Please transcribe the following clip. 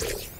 you.